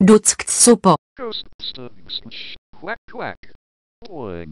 Duck supo. Ghost stung quack quack. Boing.